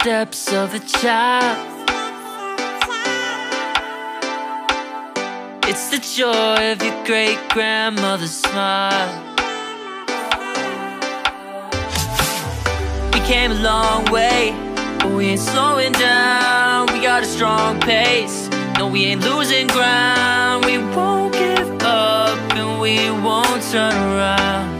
steps of a child. It's the joy of your great grandmother's smile. We came a long way, but we ain't slowing down. We got a strong pace. No, we ain't losing ground. We won't give up and we won't turn around.